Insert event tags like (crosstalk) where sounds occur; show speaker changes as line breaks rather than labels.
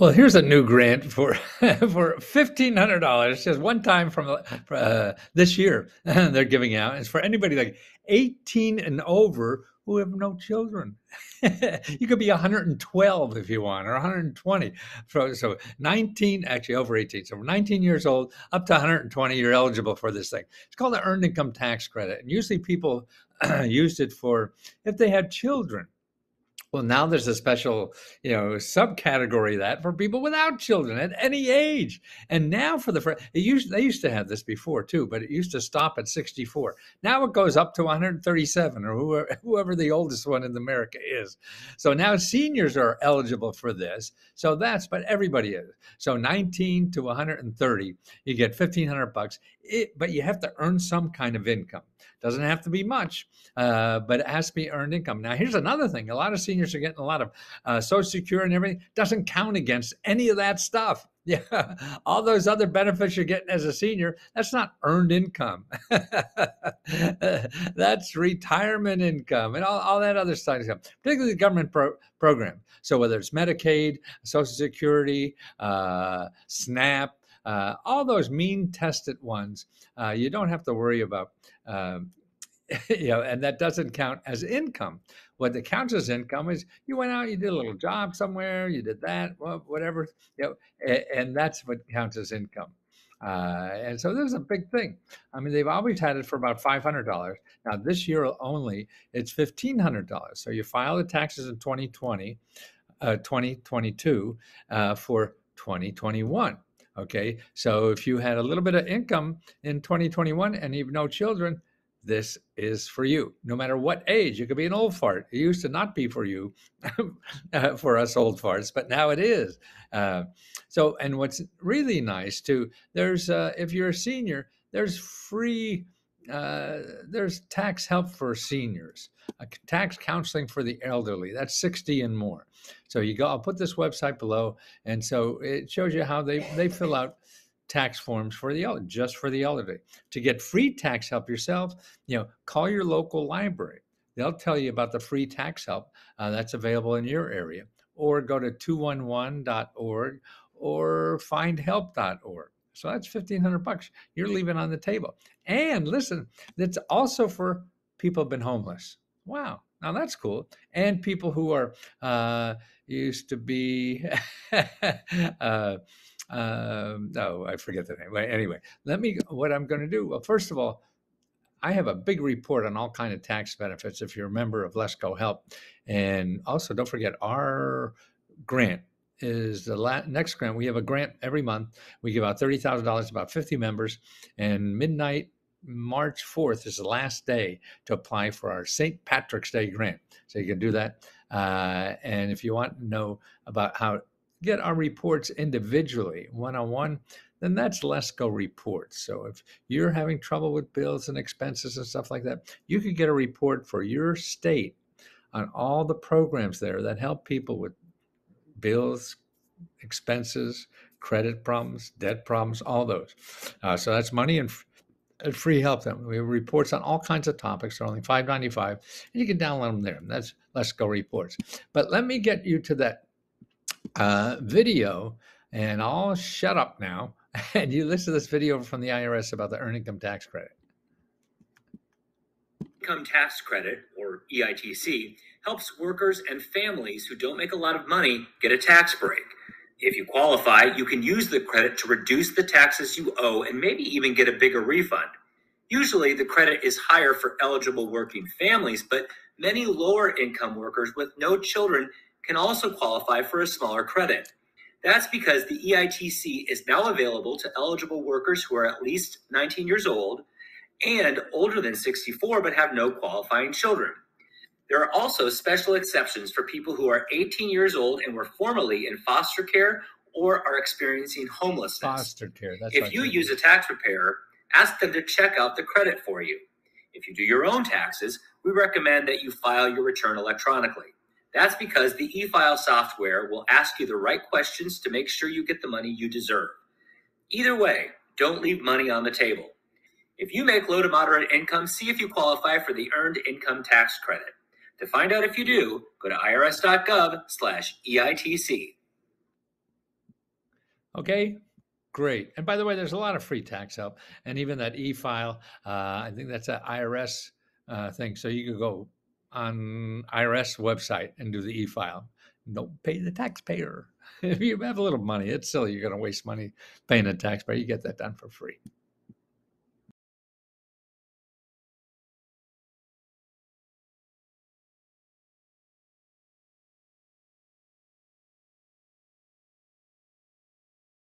Well, here's a new grant for (laughs) for fifteen hundred dollars, just one time from uh, this year. (laughs) they're giving out. It's for anybody like eighteen and over who have no children. (laughs) you could be 112 if you want, or 120. So, so 19, actually over 18, so 19 years old up to 120, you're eligible for this thing. It's called the Earned Income Tax Credit, and usually people (clears throat) used it for if they had children. Well, now there's a special, you know, subcategory that for people without children at any age. And now for the it used they used to have this before too, but it used to stop at 64. Now it goes up to 137 or whoever, (laughs) whoever the oldest one in America is. So now seniors are eligible for this. So that's but everybody is. So 19 to 130, you get 1500 bucks. It, but you have to earn some kind of income. Doesn't have to be much, uh, but it has to be earned income. Now, here's another thing: a lot of seniors are getting a lot of uh, Social Security and everything. Doesn't count against any of that stuff. (laughs) Yeah, all those other benefits you're getting as a senior, that's not earned income. (laughs) that's retirement income and all, all that other stuff, particularly the government pro- program. So whether it's Medicaid, Social Security, uh, SNAP, uh, all those mean tested ones, uh, you don't have to worry about. Um, (laughs) you know, and that doesn't count as income. What that counts as income is you went out, you did a little job somewhere, you did that, whatever, you know, and, and that's what counts as income. Uh, and so this is a big thing. I mean, they've always had it for about $500. Now, this year only, it's $1,500. So you file the taxes in 2020, uh, 2022 uh, for 2021. Okay. So if you had a little bit of income in 2021 and you have no children, this is for you, no matter what age. You could be an old fart. It used to not be for you, (laughs) uh, for us old farts, but now it is. Uh, so, and what's really nice too, there's uh, if you're a senior, there's free, uh, there's tax help for seniors, tax counseling for the elderly. That's 60 and more. So you go. I'll put this website below, and so it shows you how they they fill out tax forms for the elderly, just for the elderly. To get free tax help yourself, you know, call your local library. They'll tell you about the free tax help uh, that's available in your area, or go to 211.org or findhelp.org. So that's 1500 bucks you're leaving on the table. And listen, that's also for people who've been homeless. Wow. Now that's cool. And people who are uh, used to be, (laughs) uh, um, no, I forget the name. Anyway, let me. What I'm going to do. Well, first of all, I have a big report on all kind of tax benefits. If you're a member of Lesko Help, and also don't forget our grant is the next grant. We have a grant every month. We give out thirty thousand dollars, about fifty members, and midnight March 4th is the last day to apply for our St. Patrick's Day grant. So you can do that. Uh, and if you want to know about how get our reports individually, one on one, then that's Lesko Reports. So if you're having trouble with bills and expenses and stuff like that, you could get a report for your state on all the programs there that help people with bills, expenses, credit problems, debt problems, all those. Uh, so that's money and free help them. We have reports on all kinds of topics. They're only five ninety five, and you can download them there. That's Lesko Reports. But let me get you to that uh, video, and I'll shut up now, (laughs) and you listen to this video from the IRS about the Earned Income Tax Credit.
Income Tax Credit, or EITC, helps workers and families who don't make a lot of money get a tax break. If you qualify, you can use the credit to reduce the taxes you owe and maybe even get a bigger refund. Usually, the credit is higher for eligible working families, but many lower income workers with no children can also qualify for a smaller credit. That's because the EITC is now available to eligible workers who are at least 19 years old and older than 64 but have no qualifying children. There are also special exceptions for people who are 18 years old and were formerly in foster care or are experiencing homelessness.
Foster care. That's
if you use a tax preparer, ask them to check out the credit for you. If you do your own taxes, we recommend that you file your return electronically. That's because the e-file software will ask you the right questions to make sure you get the money you deserve. Either way, don't leave money on the table. If you make low to moderate income, see if you qualify for the earned income tax credit. To find out if you do, go to irs.gov slash EITC.
Okay, great. And by the way, there's a lot of free tax help, and even that e-file. Uh, I think that's an IRS uh, thing, so you could go on IRS website and do the e-file. Don't pay the taxpayer. (laughs) if you have a little money, it's silly. You're going to waste money paying a taxpayer. You get that done for free.